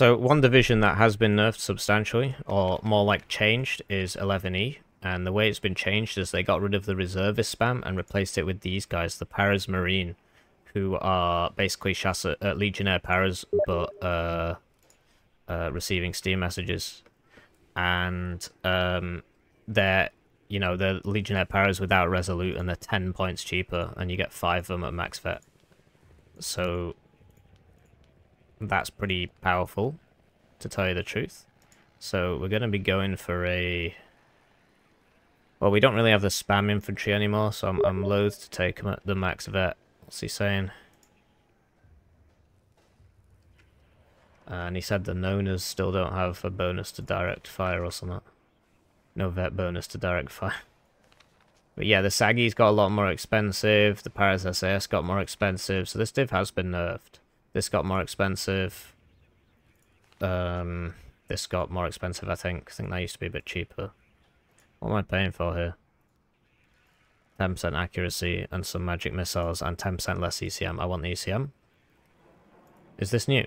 So one division that has been nerfed substantially, or more like changed, is 11E. And the way it's been changed is they got rid of the reservist spam and replaced it with these guys, the Paras Marine, who are basically Shasa, uh, Legionnaire Paras, but uh, uh, receiving Steam messages. And um, they're, you know, they're Legionnaire Paras without Resolute, and they're 10 points cheaper, and you get 5 of them at max vet. So that's pretty powerful, to tell you the truth. So we're going to be going for a well, we don't really have the spam infantry anymore, so I'm, I'm loath to take the max vet. What's he saying? And he said the Nonas still don't have a bonus to direct fire or something. No vet bonus to direct fire. But yeah, the Saggy's got a lot more expensive. The Paras SAS got more expensive. So this div has been nerfed. This got more expensive. Um, this got more expensive, I think. I think that used to be a bit cheaper. What am I paying for here? 10% accuracy and some magic missiles and 10% less ECM. I want the ECM. Is this new?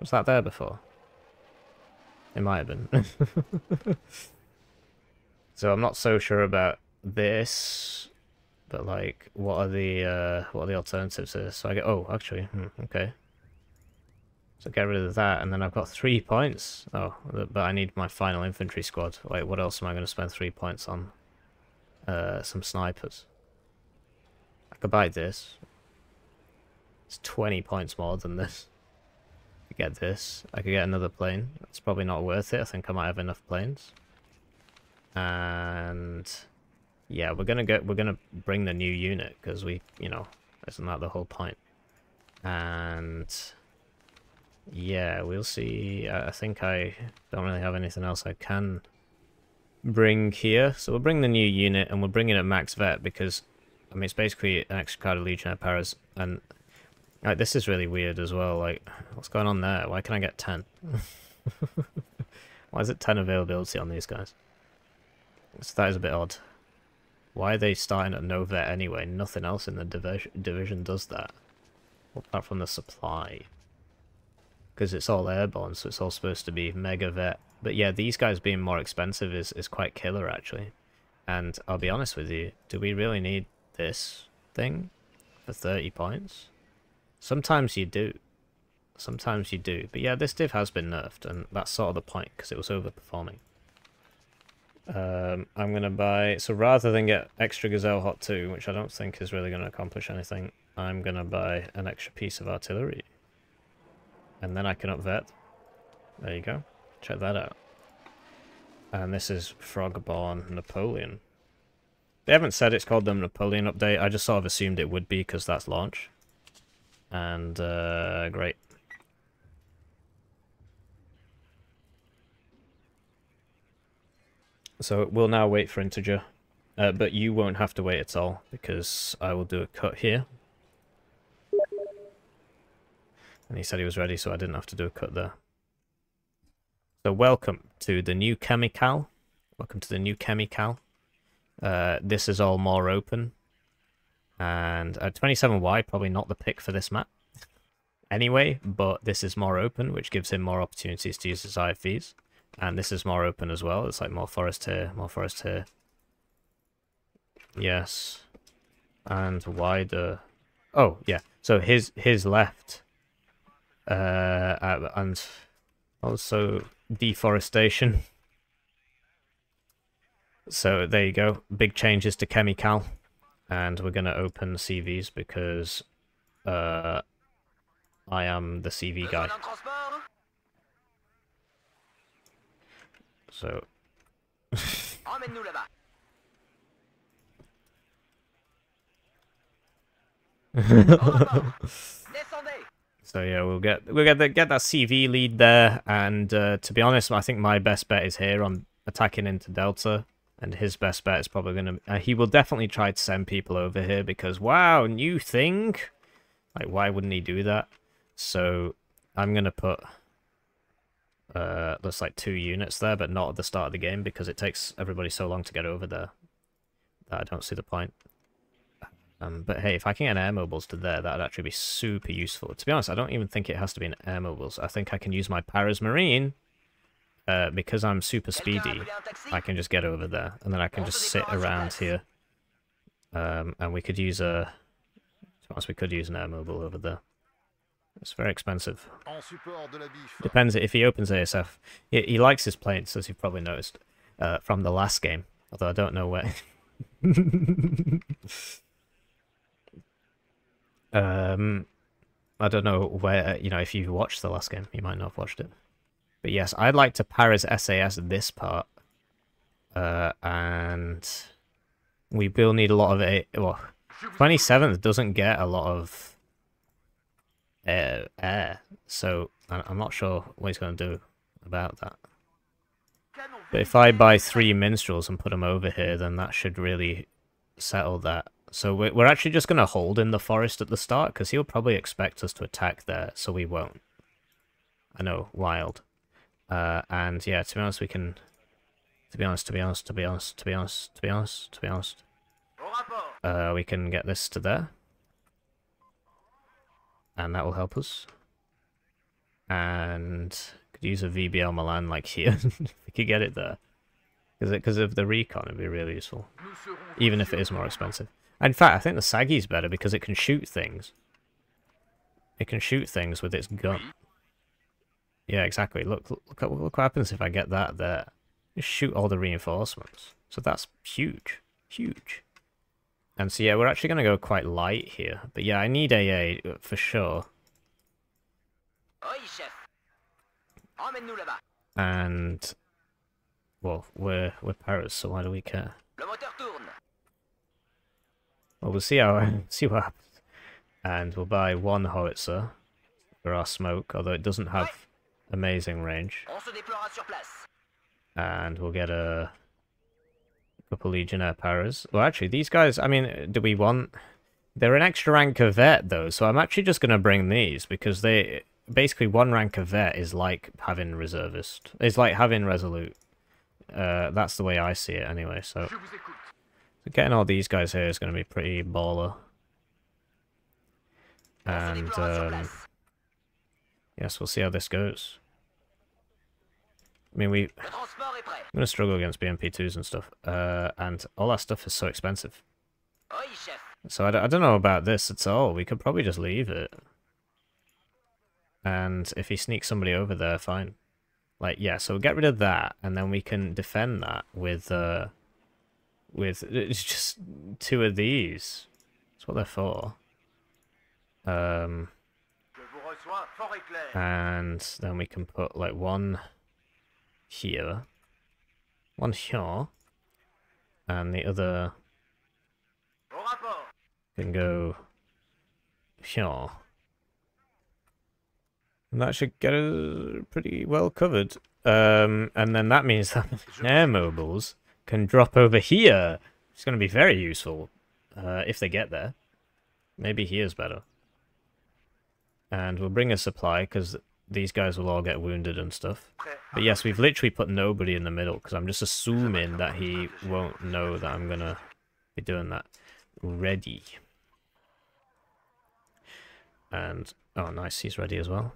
Was that there before? It might have been. so I'm not so sure about this, but like, what are the uh, what are the alternatives here? So I get oh, actually, hmm, okay. So get rid of that, and then I've got three points. Oh, but I need my final infantry squad. Wait, what else am I going to spend three points on? Uh, some snipers. I could buy this. It's 20 points more than this. Get this. I could get another plane. It's probably not worth it. I think I might have enough planes. And yeah, we're gonna get we're gonna bring the new unit because we, you know, isn't that the whole point? And yeah, we'll see. I think I don't really have anything else I can bring here. So we'll bring the new unit and we'll bring in a max vet because, I mean, it's basically an extra card of Legion Legionnaire Paras. And like, this is really weird as well. Like, what's going on there? Why can I get 10? Why is it 10 availability on these guys? So that is a bit odd. Why are they starting at no vet anyway? Nothing else in the division division does that. Apart from the supply because it's all airborne, so it's all supposed to be mega vet. But yeah, these guys being more expensive is, is quite killer, actually. And I'll be honest with you, do we really need this thing for 30 points? Sometimes you do. Sometimes you do. But yeah, this div has been nerfed, and that's sort of the point, because it was overperforming. Um, I'm going to buy... So rather than get extra Gazelle Hot 2, which I don't think is really going to accomplish anything, I'm going to buy an extra piece of artillery. And then I can up vet. There you go. Check that out. And this is Frogborn Napoleon. They haven't said it's called the Napoleon update. I just sort of assumed it would be because that's launch. And, uh, great. So we'll now wait for integer. Uh, but you won't have to wait at all because I will do a cut here. And he said he was ready, so I didn't have to do a cut there. So welcome to the new Chemical. Welcome to the new Chemical. Uh, this is all more open. And uh, 27Y, probably not the pick for this map. anyway, but this is more open, which gives him more opportunities to use his IFVs. And this is more open as well. It's like more forest here, more forest here. Yes. And wider. Oh, yeah. So his his left uh, and also deforestation. So there you go, big changes to Chemical, and we're going to open CVs because uh, I am the CV guy. So... So yeah, we'll get we'll get the, get that CV lead there, and uh, to be honest, I think my best bet is here on attacking into Delta, and his best bet is probably gonna. Uh, he will definitely try to send people over here because wow, new thing. Like, why wouldn't he do that? So I'm gonna put uh, looks like two units there, but not at the start of the game because it takes everybody so long to get over there that I don't see the point. Um, but hey, if I can get air mobiles to there, that'd actually be super useful. To be honest, I don't even think it has to be an air mobiles. I think I can use my Paras Marine uh, because I'm super speedy. I can just get over there, and then I can just sit around here. Um, and we could use a... To be honest, we could use an air mobile over there. It's very expensive. Depends if he opens ASF. He, he likes his planes, as you've probably noticed, uh, from the last game. Although I don't know where... Um, I don't know where, you know, if you've watched the last game, you might not have watched it. But yes, I'd like to Paras SAS this part. Uh, and we will need a lot of it. Well, 27th doesn't get a lot of air, air so I'm not sure what he's going to do about that. But if I buy three minstrels and put them over here, then that should really settle that. So we're, we're actually just going to hold in the forest at the start, because he'll probably expect us to attack there, so we won't. I know, wild. Uh, and yeah, to be honest, we can... To be honest, to be honest, to be honest, to be honest, to be honest, to be honest. Uh, we can get this to there. And that will help us. And could use a VBL Milan like here. we could get it there. Because of the recon, it'd be really useful. Even if it is more expensive. In fact, I think the Saggy's better because it can shoot things. It can shoot things with its gun. Yeah, exactly. Look, look, look, look what happens if I get that there. Just shoot all the reinforcements. So that's huge. Huge. And so yeah, we're actually going to go quite light here. But yeah, I need AA uh, for sure. And well, we're we're Paras, so why do we care? Well, we'll see how see what happens. And we'll buy one howitzer for our smoke, although it doesn't have amazing range. And we'll get a couple Legionnaire Paras. Well, actually, these guys, I mean, do we want... They're an extra rank of vet, though, so I'm actually just going to bring these, because they... Basically, one rank of vet is like having reservist. It's like having resolute. Uh, that's the way I see it, anyway, so... So getting all these guys here is going to be pretty baller. And, um, yes, we'll see how this goes. I mean, we... I'm going to struggle against BMP2s and stuff. Uh, and all that stuff is so expensive. So I, I don't know about this at all. We could probably just leave it. And if he sneaks somebody over there, fine. Like, yeah, so we'll get rid of that, and then we can defend that with, uh, with it's just two of these. That's what they're for. Um, and then we can put like one here, one here, and the other can go here. And that should get us pretty well covered. Um, and then that means that air mobiles can drop over here. It's going to be very useful uh, if they get there. Maybe here's better. And we'll bring a supply because these guys will all get wounded and stuff. But yes, we've literally put nobody in the middle because I'm just assuming that he won't know that I'm going to be doing that. Ready. And, oh nice, he's ready as well.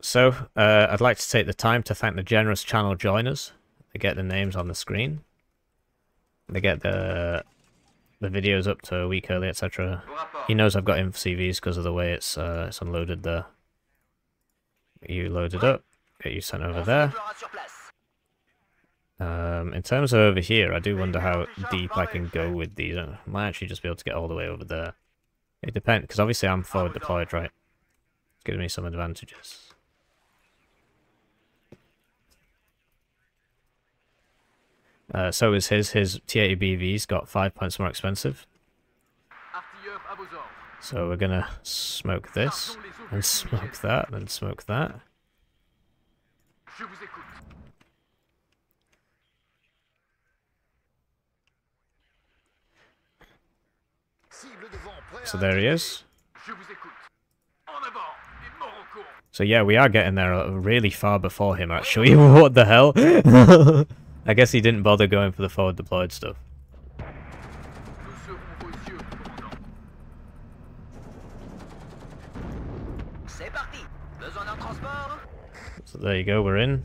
So, uh, I'd like to take the time to thank the generous channel joiners. They get the names on the screen. They get the the videos up to a week early, etc. He knows I've got him for CVs because of the way it's uh, it's unloaded there. You loaded up, get you sent over there. Um, in terms of over here, I do wonder how deep I can go with these. I might actually just be able to get all the way over there. It depends, because obviously I'm forward deployed, right? It's giving me some advantages. Uh, so is his. His T80 BV's got five points more expensive. So we're gonna smoke this, and smoke that, and smoke that. So there he is. So yeah, we are getting there really far before him actually. what the hell? I guess he didn't bother going for the forward deployed stuff. So there you go, we're in.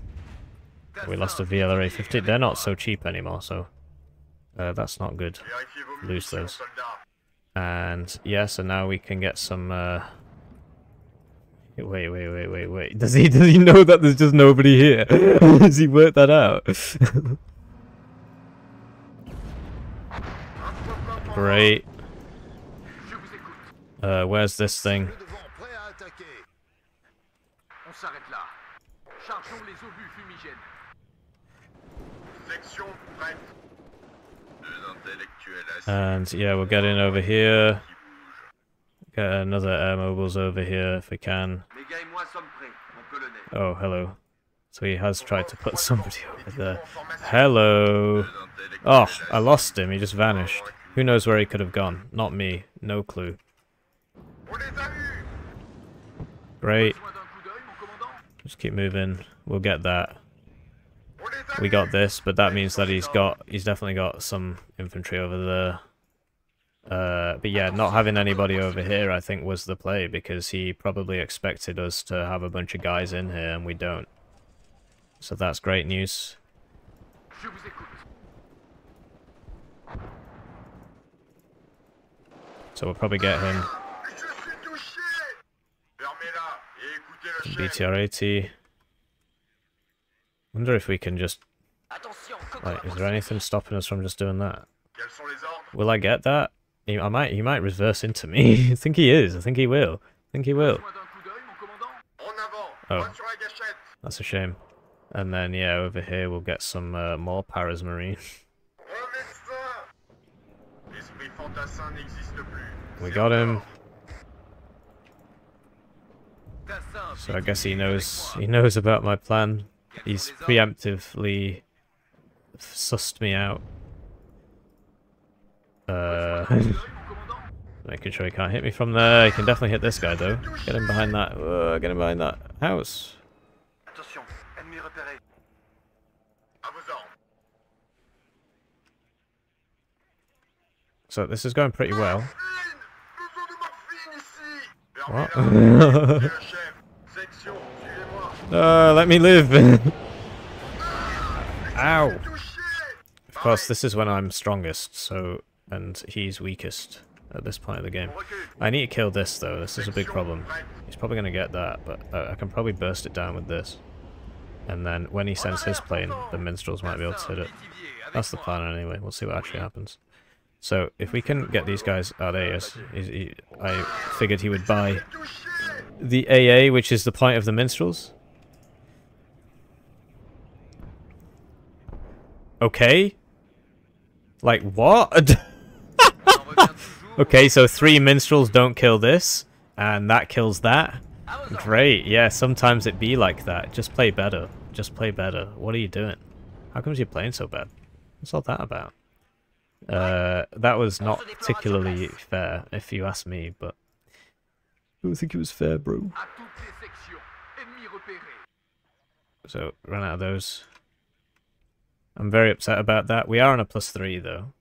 We lost a VLRA 50. They're not so cheap anymore, so uh, that's not good. Lose those. And yeah, so now we can get some uh, Wait, wait, wait, wait, wait. Does he does he know that there's just nobody here? Does he work that out? Great. Uh, where's this thing? And yeah, we're getting over here. Get another air mobiles over here if we can. Oh, hello. So he has tried to put somebody over there. Hello. Oh, I lost him. He just vanished. Who knows where he could have gone? Not me. No clue. Great. Just keep moving. We'll get that. We got this, but that means that he's got he's definitely got some infantry over there. Uh, but yeah, not having anybody over here, I think, was the play because he probably expected us to have a bunch of guys in here, and we don't. So that's great news. So we'll probably get him Je suis touché Fermez-la et écoutez le chef. BTR-80. Wonder if we can just like, is there anything stopping us from just doing that? Will I get that? He, I might. He might reverse into me. I think he is. I think he will. I think he will. Besoin d'un coup d'œil, mon commandant En avant Oh. Droite sur la gâchette That's a shame. And then yeah, over here we'll get some uh, more Paras Marine. Un médecin L'esprit fantassin n'existe plus. We got him. So I guess he knows. He knows about my plan. He's preemptively sussed me out. Uh, Coup d'œil, mon commandant making sure he can't hit me from there. He can definitely hit this guy though. Get him behind that. Uh, get him behind that house. Attention, ennemi repéré. À vos ordres. So this is going pretty well. Besoin de morphine ici What? Fermez-la et écoutez le chef. Section, suivez-moi. Uh, let me live. Ow. Of course, this is when I'm strongest, so and he's weakest at this point of the game. I need to kill this though. This is a big problem. He's probably gonna get that, but I can probably burst it down with this. And then when he sends his plane, the minstrels might be able to hit it. That's the plan anyway. We'll see what actually happens. So if we can get these guys, oh there he is. He's, he, I figured he would buy the AA, which is the point of the minstrels. Okay. Like what? okay, so three minstrels don't kill this, and that kills that. Great, yeah, sometimes it be like that. Just play better. Just play better. What are you doing? How comes you're playing so bad? What's all that about? Uh, that was not particularly fair, if you ask me, but... I don't think it was fair, bro. So, run out of those. I'm very upset about that. We are on a plus three, though.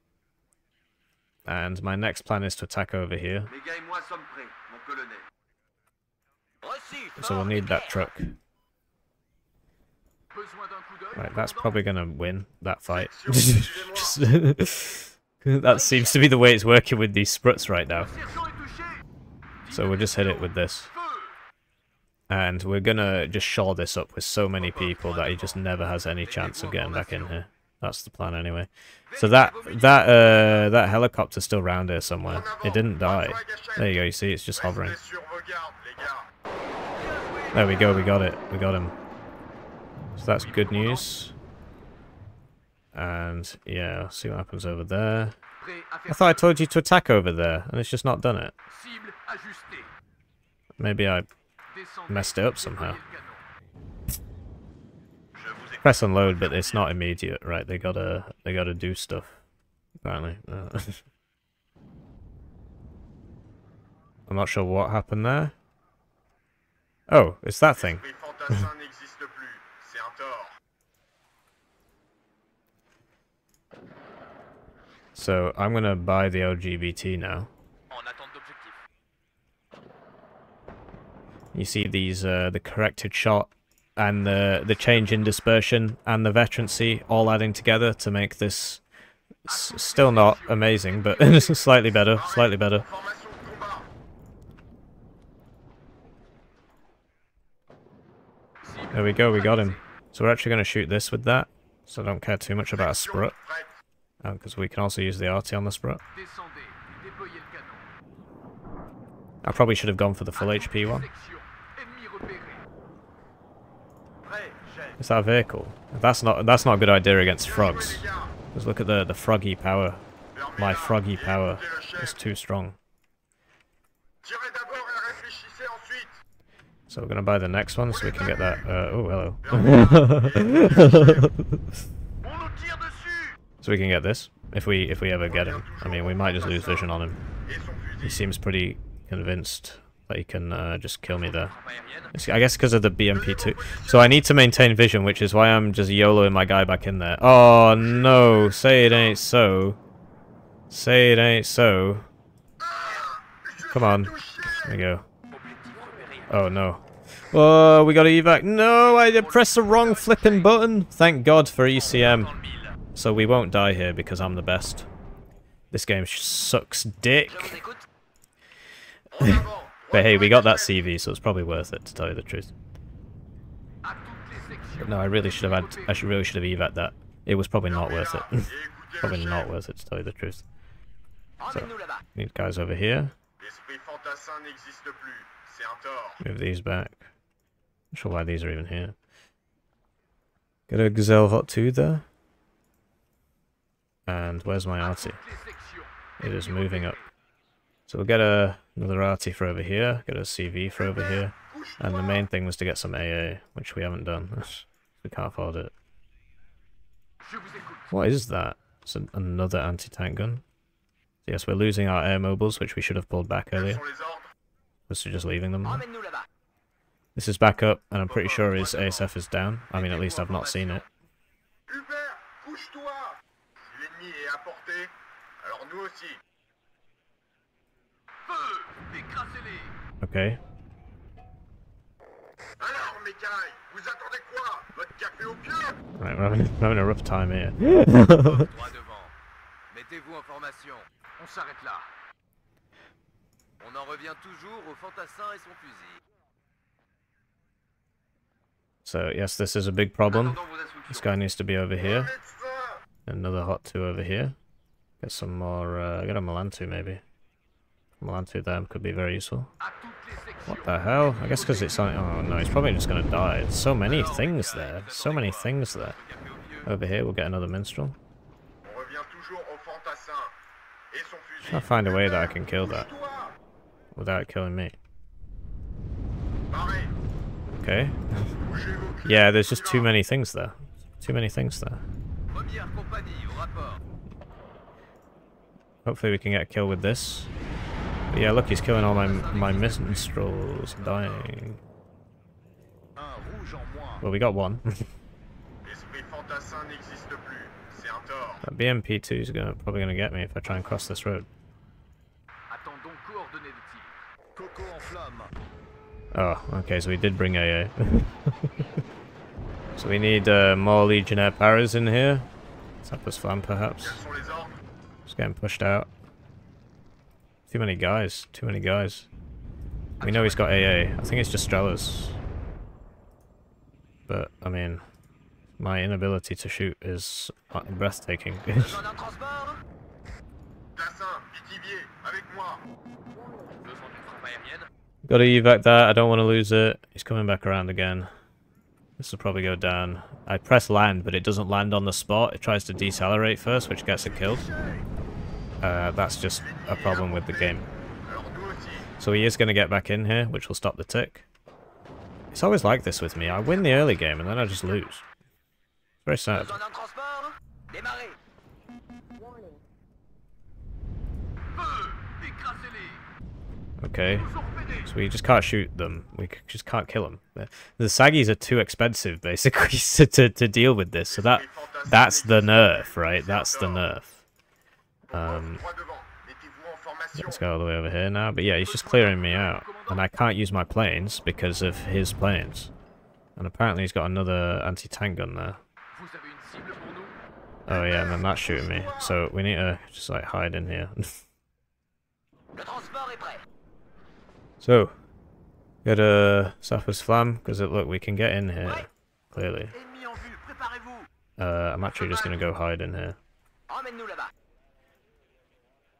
And my next plan is to attack over here. Les gars et moi sommes prêts, mon colonel. Reçu, So we'll need that truck. Besoin d'un coup d'œil, Right, that's probably gonna win that fight. Section, suivez-moi. Just- that seems to be the way it's working with these spruts right now. Sergent est touché So we'll just hit it with this. And we're gonna just shore this up with so many people that he just never has any chance of getting back in here. That's the plan anyway. So that that uh that helicopter's still around here somewhere. It didn't die. There you go, you see it's just hovering. There we go, we got it. We got him. So that's good news. And yeah, see what happens over there. I thought I told you to attack over there, and it's just not done it. Maybe I Messed it up somehow. Le canon. Je vous écoute. press unload, but it's not immediate, right? They gotta they gotta do stuff. Apparently, I'm not sure what happened there. Oh, it's that thing. L'esprit fantassin n'existe plus. C'est un tort. So I'm gonna buy the LGBT now. En attente d'objectif. You see these uh, the corrected shot and the the change in dispersion and the veterancy all adding together to make this still not amazing, but slightly better, slightly better. There we go, we got him. So we're actually going to shoot this with that. So I don't care too much about a sprut, oh, because we can also use the RT on the sprut. I probably should have gone for the full HP one. Is that vehicle? That's not that's not a good idea against frogs. Because look at the the froggy power. My froggy power is too strong. So we're gonna buy the next one so we can get that. Uh, oh hello. So we can get this if we if we ever get him. I mean we might just lose vision on him. He seems pretty convinced that he can uh, just kill me there. It's- I guess because of the BMP2. So I need to maintain vision, which is why I'm just YOLOing my guy back in there. Oh no, say it ain't so. Say it ain't so. Come on. There we go. Oh no. Oh, we got to evac. No, I did press the wrong flipping button. Thank God for ECM. So we won't die here because I'm the best. This game sucks dick. But hey, we got that CV, so it's probably worth it to tell you the truth. But no, I really should have had. I should really should have evac that. It was probably not worth it. probably not worth it to tell you the truth. Emmène-nous guys over here. Move these back. Not sure why these are even here. Get a Gazelle Hot 2 there. And where's my arty? It is moving up. So we'll get a, another arty for over here, get a CV for over here. And the main thing was to get some AA, which we haven't done. we can't afford it. What is that? It's an, another anti-tank gun. Yes, we're losing our air mobiles, which we should have pulled back earlier. Was just leaving them. This is back up, and I'm pretty sure his ASF is down. I mean, at least I've not seen it. Okay. Alors, mes cailles, vous attendez quoi Votre café au pieu Right, we're having, we're having a rough time here. Droit devant. Mettez-vous en formation. On s'arrête là. On en revient toujours au fantassin et son fusil. So, yes, this is a big problem. Attendons vos instructions. This guy needs to be over here. Another hot two over here. Get some more, uh, get a Milan 2 maybe. Milan 2 there could be very useful. What the hell? I guess because it's on. Oh no, he's probably just gonna die. There's so many things there. So many things there. Over here, we'll get another minstrel. I'll find a way that I can kill that without killing me. Okay. Yeah, there's just too many things there. Too many things there. Hopefully we can get a kill with this. But yeah, look, he's killing all my my minstrels dying. Well, we got one. That BMP2 is gonna probably gonna get me if I try and cross this road. Oh, okay, so we did bring AA. so we need uh, more Legionnaire Paras in here. Flam, perhaps. Just getting pushed out. Too many guys. Too many guys. We know he's got AA. I think it's just Strelas. But, I mean, my inability to shoot is uh, breathtaking. Besoin d'un transport Tassin, Pitivier, avec moi. Besoin d'une frappe aérienne Gotta evac that, I don't want to lose it. He's coming back around again. This will probably go down. I press land, but it doesn't land on the spot. It tries to decelerate first, which gets it killed. Uh, that's just a problem with the game. So he is going to get back in here, which will stop the tick. It's always like this with me. I win the early game, and then I just lose. Very sad. Okay. So we just can't shoot them. We just can't kill them. The, the Saggies are too expensive, basically, to, to, to deal with this. So that that's the nerf, right? That's the nerf. Um, Droit devant. Mettez-vous en formation. Let's go all the way over here now. But yeah, he's just clearing me out. And I can't use my planes because of his planes. And apparently he's got another anti-tank gun there. Vous avez une cible pour nous Oh yeah, and then that's shooting me. So we need to just like hide in here. Le transport est prêt. so, get a Southwest Flam, because look, we can get in here, clearly. Ennemi en vue, préparez-vous. Uh, I'm actually just going to go hide in here.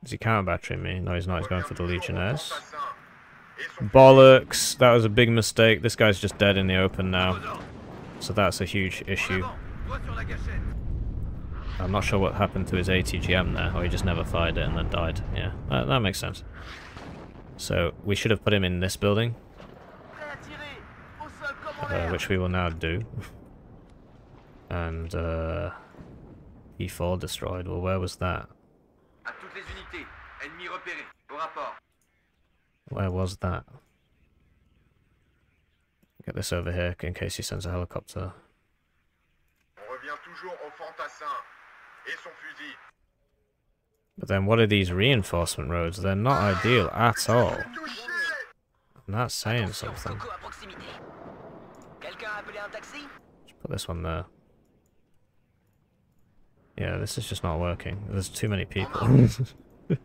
Is he counter battering me? No, he's not. He's going for the Legionnaires. Bollocks! That was a big mistake. This guy's just dead in the open now. So that's a huge issue. I'm not sure what happened to his ATGM there, or he just never fired it and then died. Yeah, that, that makes sense. So we should have put him in this building, uh, which we will now do. and uh, E4 destroyed. Well, where was that? Where was that? Get this over here in case he sends a helicopter. But then what are these reinforcement roads? They're not ideal at all. I'm not saying something. Put this one there. Yeah, this is just not working. There's too many people.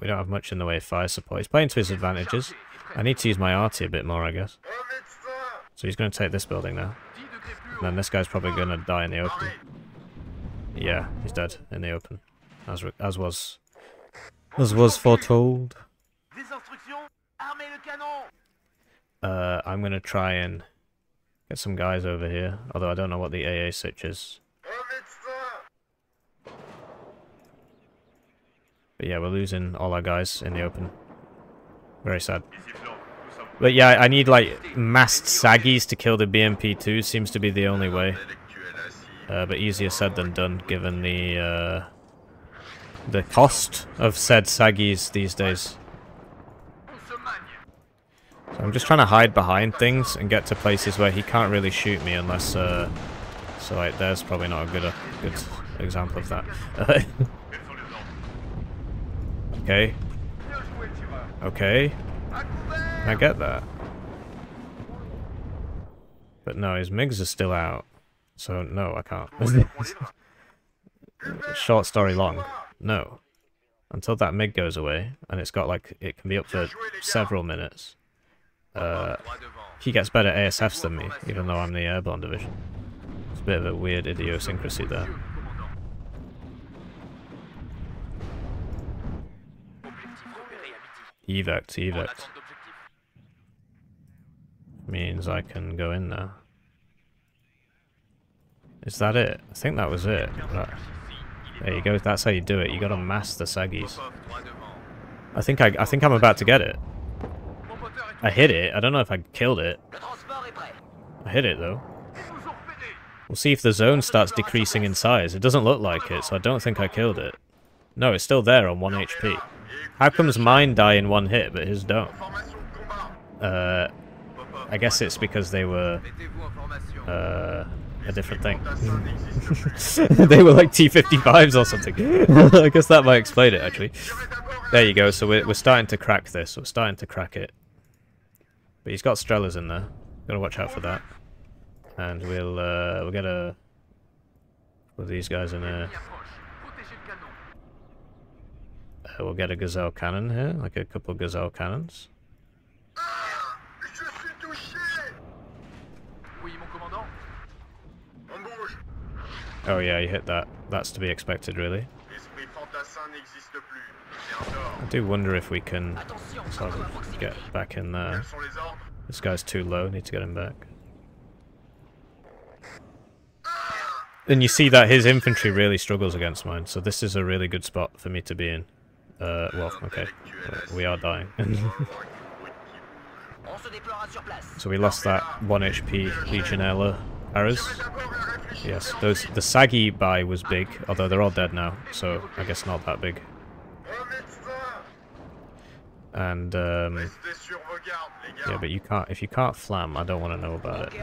We don't have much in the way of fire support. He's playing to his advantages. I need to use my arty a bit more, I guess. So he's going to take this building now. And then this guy's probably going to die in the open. Yeah, he's dead in the open. As, as was... As was foretold. Des instructions Armez le canon Uh, I'm going to try and get some guys over here. Although I don't know what the AA sitch is. But yeah, we're losing all our guys in the open. Very sad. But yeah, I need like massed saggies to kill the BMP2 seems to be the only way. Uh, but easier said than done given the uh, the cost of said saggies these days. On se magne So I'm just trying to hide behind things and get to places where he can't really shoot me unless. Uh, so like, there's probably not a good a good example of that. okay, okay. I get that. But no, his MiGs are still out. So no, I can't. Short story long. No. Until that MiG goes away, and it's got like, it can be up for several minutes. Uh, he gets better ASFs than me, even though I'm the airborne division. It's a bit of a weird idiosyncrasy there. Evac evac means I can go in there. Is that it? I think that was it. There you go. That's how you do it. You gotta mask the saggies. Popov, droit devant. I think I, I think I'm about to get it. Mon moteur est I hit it. I don't know if I killed it. Le transport est prêt. I hit it though. We'll see if the zone starts decreasing in size. It doesn't look like it, so I don't think I killed it. No, it's still there on 1 HP. How comes mine die in one hit, but his don't? Uh, I guess it's because they were uh, a different thing. They were like T55s or something. I guess that might explain it, actually. There you go, so we're, we're starting to crack this. We're starting to crack it. But he's got Strelas in there. Gotta watch out for that. And we'll, uh, we'll get a... With these guys in a... Uh, we'll get a Gazelle cannon here, like a couple Gazelle cannons. Oh yeah, you hit that. That's to be expected, really. I do wonder if we can sort of get back in there. This guy's too low, need to get him back. And you see that his infantry really struggles against mine, so this is a really good spot for me to be in. Uh, well, okay. We are dying. So we lost that 1 HP Legionella réfléchissez. Yes, those the saggy buy was big, although they're all dead now, so I guess not that big. And um, yeah, but you can't if you can't flam, I don't want to know about it.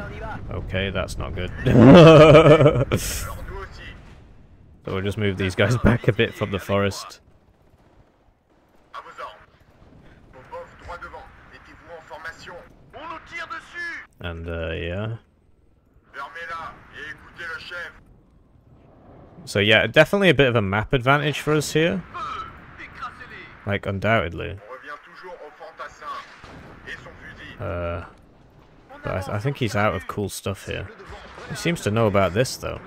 Okay, that's not good. So we'll just move these guys back a bit from the forest. And, uh, yeah. So yeah, definitely a bit of a map advantage for us here. Like, undoubtedly. Uh, but I, th I think he's out of cool stuff here. He seems to know about this, though.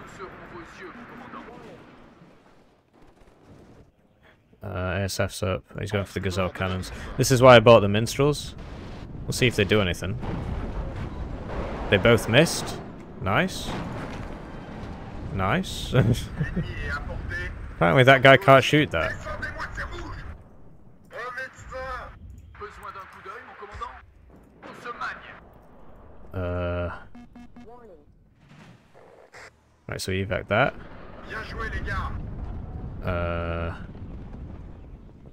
Uh, ASF's up. He's going for the Gazelle cannons. This is why I bought the Minstrels. We'll see if they do anything. They both missed. Nice. Nice. Apparently that guy can't shoot that. Uh, right, so evac that. Uh,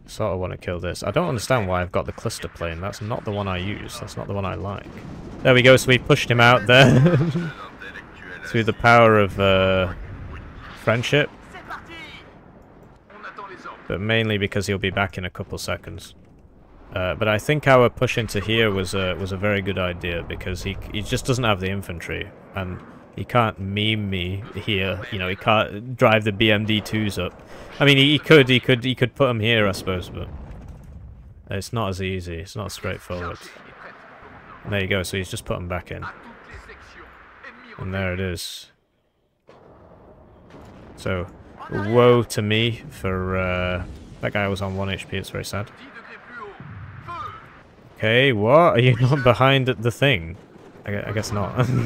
sort of want to kill this. I don't understand why I've got the cluster plane. That's not the one I use. That's not the one I like. There we go. So we pushed him out there through the power of uh, friendship, but mainly because he'll be back in a couple seconds. Uh, but I think our push into here was a was a very good idea because he he just doesn't have the infantry and he can't meme me here. You know, he can't drive the BMD twos up. I mean, he, he could, he could, he could put them here, I suppose, but it's not as easy. It's not straightforward. And there you go. So he's just put them back in, and there it is. So, woe to me for uh, that guy was on one HP. It's very sad. 10 degrés plus haut. Feu Okay, what? Are you not behind the thing? I, I guess not.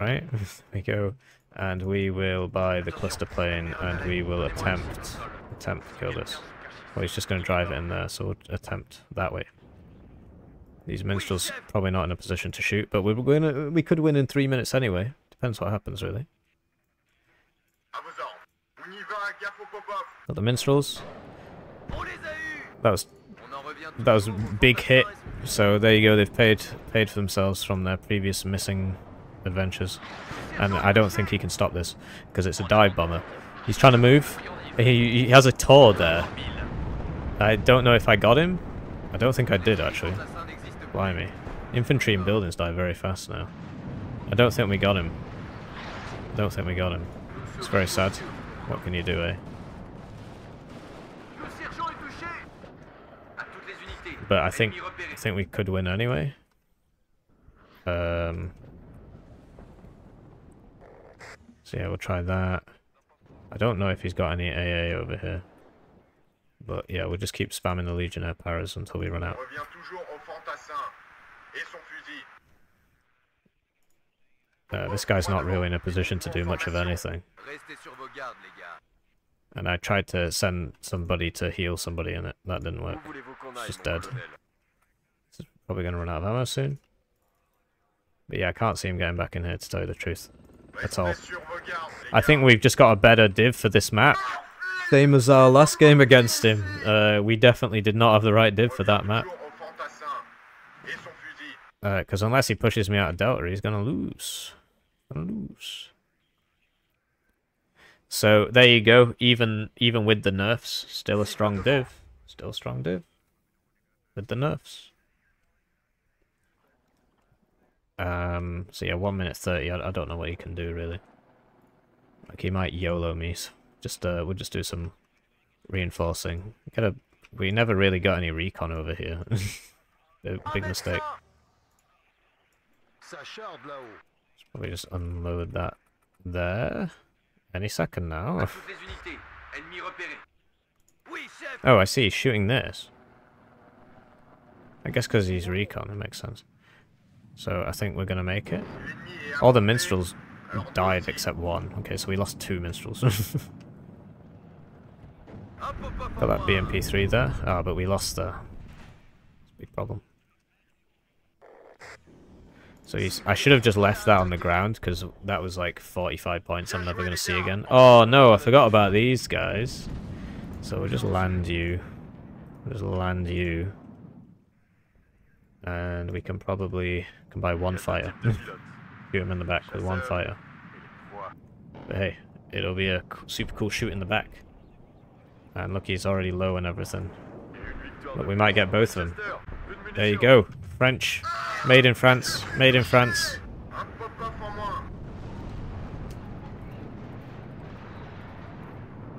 Right? There we go. And we will buy the cluster plane and we will attempt attempt to kill this. Well, he's just going to drive it in there, so we'll attempt that way. These minstrels probably not in a position to shoot, but we're going we could win in three minutes anyway. Depends what happens, really. À vos ordres. On y va, gaffe au Popov. But the minstrels, On les a eus that was On en revient that was au big hit. fantassin et son So there you go. They've paid paid for themselves from their previous missing adventures, and I don't think he can stop this because it's a dive bomber. He's trying to move. He, he has a Tor there. I don't know if I got him. I don't think I did actually. Blimey. Infantry and buildings die very fast now. I don't think we got him. I don't think we got him. It's very sad. What can you do, eh? But I think I think we could win anyway. Um. So yeah, we'll try that. I don't know if he's got any AA over here. But yeah, we'll just keep spamming the Legionnaire paras until we run out. revient toujours au fantassin et son fusil. Uh, this guy's not really in a position to do much of anything. Restez sur vos gardes, les gars. And I tried to send somebody to heal somebody in it. That didn't work. Où It's just mon dead. colonel Probably going to run out of ammo soon. But yeah, I can't see him getting back in here to tell you the truth. At all. Restez sur vos gardes, les I think we've just got a better div for this map. Same as our last game against him. Uh, we definitely did not have the right div for that map. Toujours au fantassin et son Because unless he pushes me out of Delta, he's going to lose. Gonna lose. So there you go. Even even with the nerfs, still a strong div. Still a strong div. With the nerfs. Um. So yeah, one minute thirty. I, I don't know what he can do really. Like he might YOLO me. So just uh, we'll just do some reinforcing. Get a. We never really got any recon over here. big mistake. Là-haut. Probably just unload that there. Any second now. À toutes les unités. Ennemi repéré. Oui, chef Oh, I see. He's shooting this. I guess because he's recon, it makes sense. So I think we're gonna make it. L'ennemi est à All the minstrels died except one. Okay, so we lost two minstrels. Got that hop. BMP3 there. Ah, but we lost the. It's a big problem. So. I should have just left that on the ground because that was like 45 points I'm never going to see again. Oh no, I forgot about these guys. So we'll just land you. We'll just land you. And we can probably can buy one fighter. Shoot him in the back with one fighter. But hey, it'll be a super cool shoot in the back. And look, he's already low and everything. But we might get both of them. There you go. French. Made in France. Made in France.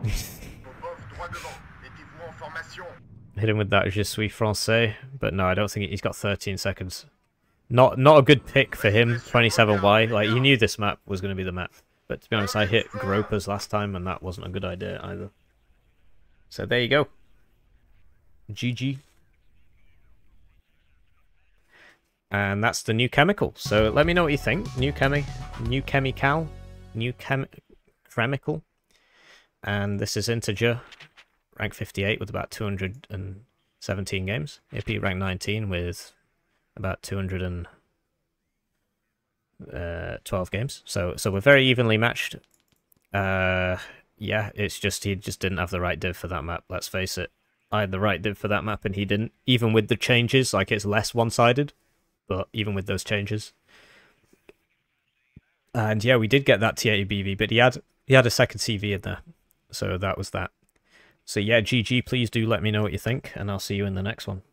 Hit him with that Je suis français. But no, I don't think he's got 13 seconds. Not not a good pick for him, 27Y. Like, he knew this map was going to be the map. But to be honest, I hit Gropers last time, and that wasn't a good idea either. So there you go. GG. And that's the new chemical. So let me know what you think. New chemi, new chemical, new chem, chemical. And this is integer, rank 58 with about 217 games. AP rank 19 with about 212 uh, games. So so we're very evenly matched. Uh, yeah, it's just he just didn't have the right div for that map. Let's face it. I had the right div for that map and he didn't. Even with the changes, like it's less one-sided, but even with those changes. And yeah, we did get that T80 BV, but he had he had a second CV in there. So that was that. So yeah, GG, please do let me know what you think, and I'll see you in the next one.